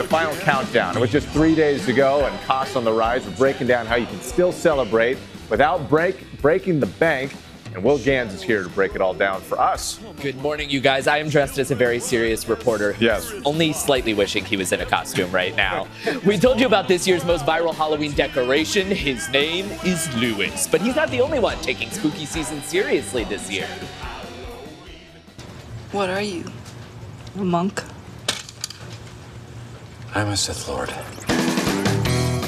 the final countdown. With just three days to go and costs on the rise, we're breaking down how you can still celebrate without break, breaking the bank. And Will Ganss is here to break it all down for us. Good morning, you guys. I am dressed as a very serious reporter. Yes. Only slightly wishing he was in a costume right now. we told you about this year's most viral Halloween decoration. His name is Lewis. But he's not the only one taking spooky season seriously this year. What are you? A monk? I'm a Sith Lord.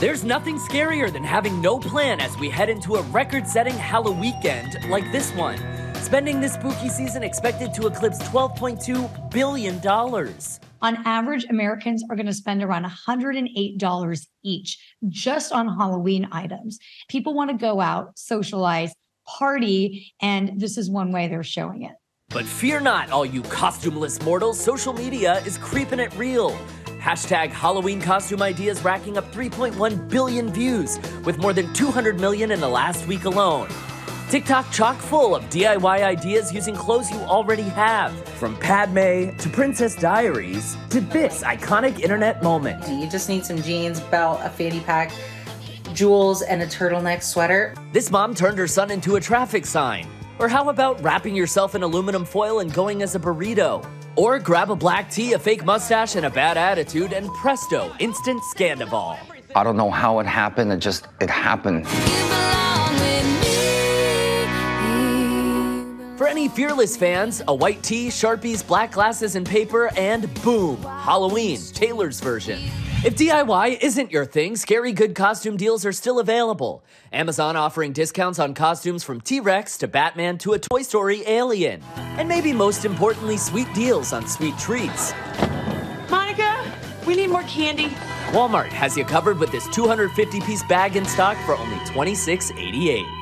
There's nothing scarier than having no plan as we head into a record setting Halloween weekend like this one. Spending this spooky season expected to eclipse $12.2 billion. On average, Americans are going to spend around $108 each just on Halloween items. People want to go out, socialize, party, and this is one way they're showing it. But fear not, all you costumeless mortals, social media is creeping it real. Hashtag Halloween costume ideas racking up 3.1 billion views, with more than 200 million in the last week alone. TikTok chock full of DIY ideas using clothes you already have, from Padme to Princess Diaries to this iconic internet moment. You just need some jeans, belt, a fanny pack, jewels, and a turtleneck sweater. This mom turned her son into a traffic sign. Or how about wrapping yourself in aluminum foil and going as a burrito? Or grab a black tee, a fake mustache, and a bad attitude, and presto, instant Scandoval. I don't know how it happened. It just, it happened. For any fearless fans, a white tee, Sharpies, black glasses, and paper, and boom, Halloween, Taylor's version. If DIY isn't your thing, scary good costume deals are still available. Amazon offering discounts on costumes from T Rex to Batman to a Toy Story alien. And maybe most importantly, sweet deals on sweet treats. Monica, we need more candy. Walmart has you covered with this 250 piece bag in stock for only $26.88.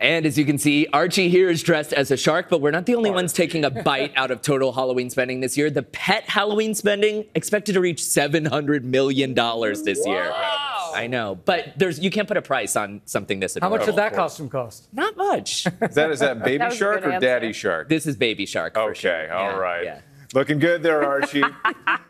And as you can see, Archie here is dressed as a shark, but we're not the only ones taking a bite out of total Halloween spending this year. The pet Halloween spending expected to reach $700 million this year. I know, but there's you can't put a price on something this How much adorable. did that costume cost? Not much. Is that, is that baby That shark or answer. daddy shark? this is Baby Shark. for Okay, sure. all Yeah, right. yeah. Looking good there, Archie.